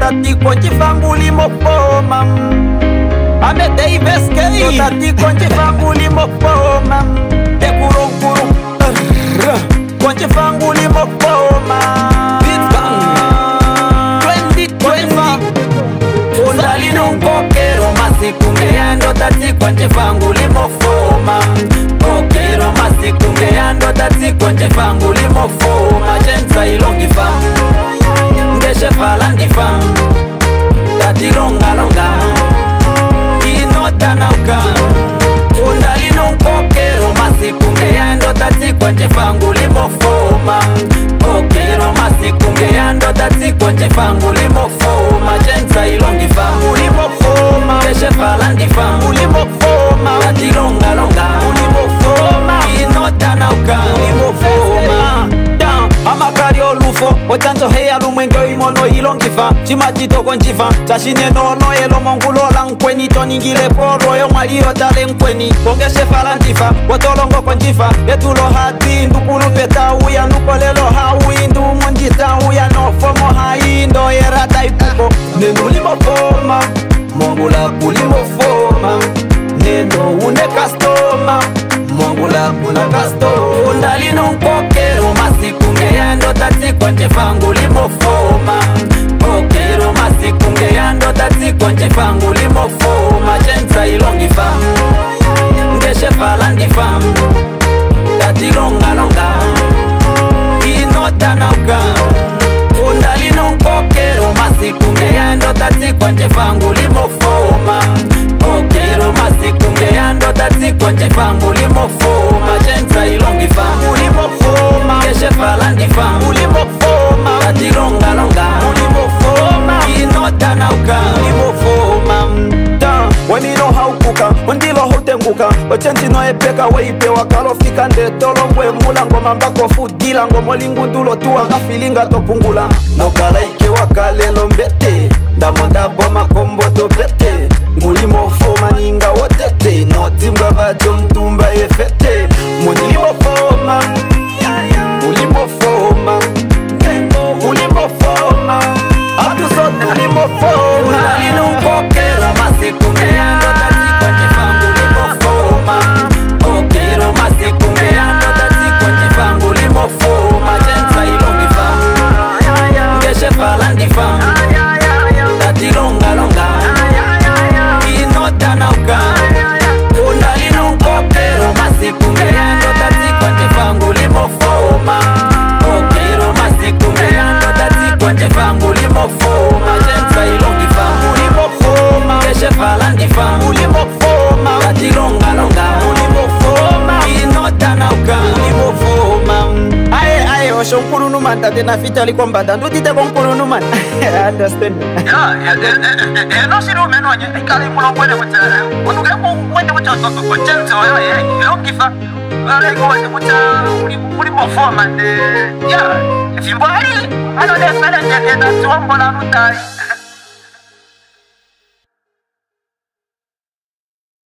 totatiko ncifangulimo foma ame davis kei totatiko ncifangulimo foma ekurunkuru koncifangulimo foma unalinongokero masiku ngeyando tatiko ncifangulimo foma kokero masiku ngeyando tatiko ncifangulimo foma cenzailongifanga ngeshefalandifa tatilongalonga inotanauka undalinoukokero masiku ngeyaendo tatikwanjefangu ilongifa cimatitoko ncifa cacinenono yelomongulola nkweni toningile poro yo mwaliyotale nkweni kongesefala ncifa wotolongoko ncifa etulo hati ndukulupeta uya ndukolelo hawi ndumonjita uya ndotanaugano undali numpokero ndo ngeyandotatsikwa nje ocentino epeka weipewa kalofika nde tolongwe ngulango mambako fudilango molingundulo tuwanga filinga topungula nokala ikewaka lelo mbete ndamondabo makombo topete ngulimo fo maninga wotete notimbwa bajomo ndisho nkulunumani tate nafitali kwambada ndutite konkulunumani understandnosilmenwanyeikalimulokwenekutaonukekuwendekutaokocenzoyoyeyokifa alekuwendekuta ulimofoma nde ya fimbo ali anodefelenjekenda tiwombola lutai